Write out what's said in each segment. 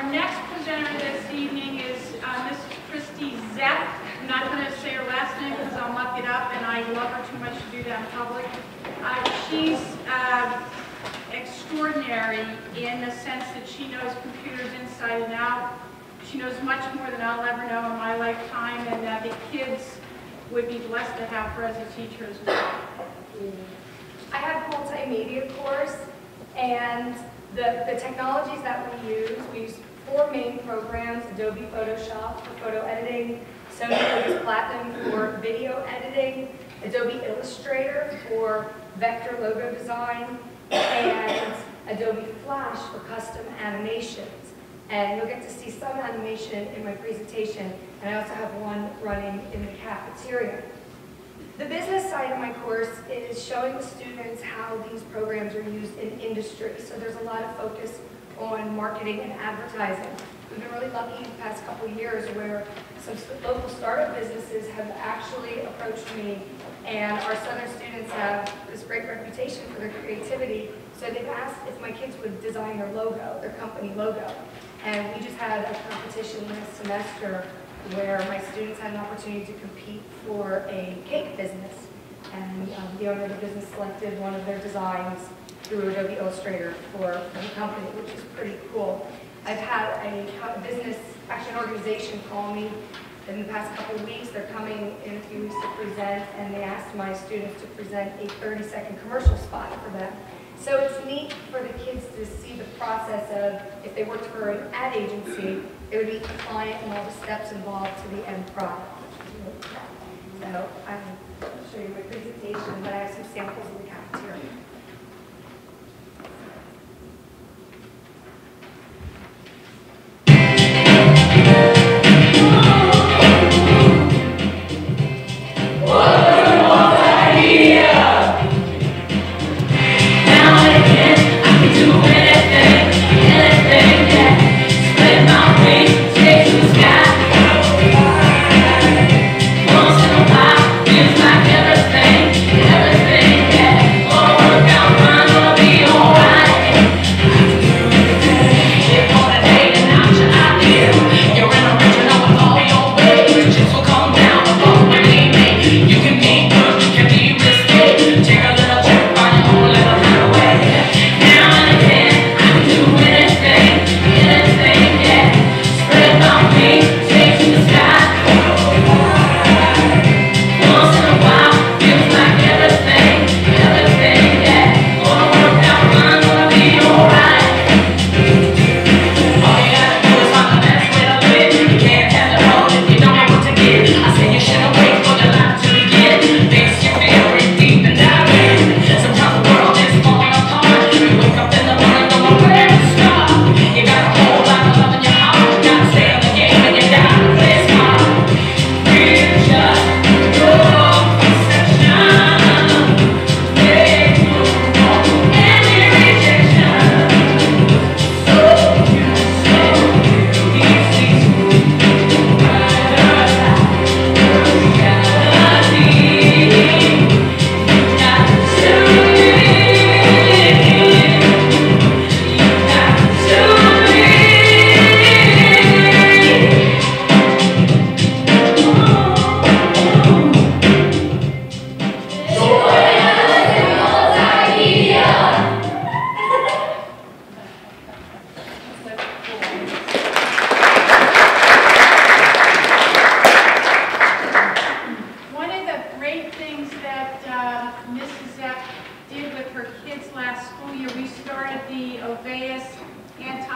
Our next presenter this evening is uh. Christy Zepp. I'm not going to say her last name because I'll muck it up, and I love her too much to do that in public. Uh, She's uh, extraordinary in the sense that she knows computers inside and out. She knows much more than I'll ever know in my lifetime, and uh, the kids would be blessed to have her as a teacher as well. I a multimedia course, and the, the technologies that we use, we use four main programs, Adobe Photoshop for photo editing, Sony Vegas Platinum for video editing, Adobe Illustrator for vector logo design, and Adobe Flash for custom animations. And you'll get to see some animation in my presentation, and I also have one running in the cafeteria. The business side of my course is showing the students how these programs are used in industry. So there's a lot of focus on marketing and advertising. We've been really lucky the past couple years where some local startup businesses have actually approached me and our Southern students have this great reputation for their creativity. So they've asked if my kids would design their logo, their company logo. And we just had a competition this semester where my students had an opportunity to compete for a cake business. And um, the owner of the business selected one of their designs through Adobe Illustrator for the company, which is pretty cool. I've had a business, actually an organization call me in the past couple of weeks. They're coming in a few weeks to present, and they asked my students to present a 30-second commercial spot for them. So it's neat for the kids to see the process of, if they worked for an ad agency, it would be compliant and all the steps involved to the end product. So I'll show you my presentation, but I have some samples in the cafeteria.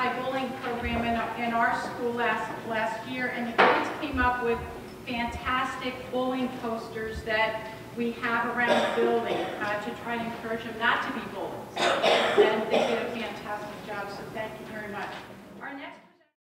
Anti-bullying program in, in our school last, last year, and the kids came up with fantastic bullying posters that we have around the building uh, to try to encourage them not to be bullies. And they did a fantastic job, so thank you very much. Our next